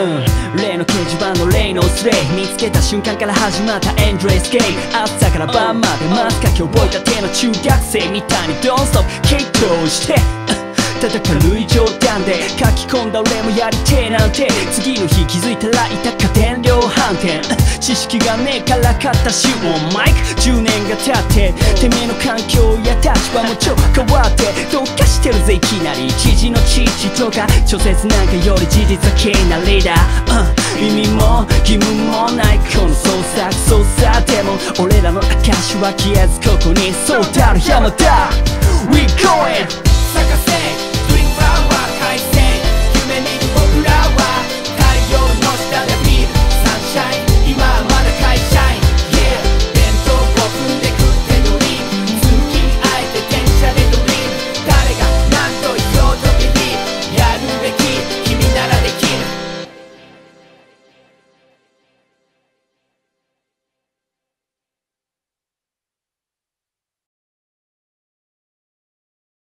うん。例の掲示板の例のスレイ見つけた瞬間から始まったエンドレスゲイ朝から晩まで待つカけ覚えた手の中学生みたいにドンストップ。決して叩かるい冗談で書き込んだ俺もやりてえなんて。次の日気づいたらいたか電量反転。知識がねえから買ったしもマイク。10年が経っててめえの環境や立場もう超変わってどうかしてるぜいきなり。知事の父とか諸説なんかより事実は気になリーダー、うん、意味も義務もないこの創作操作でも俺らの証は消えずここにそうたる山だ。We go in!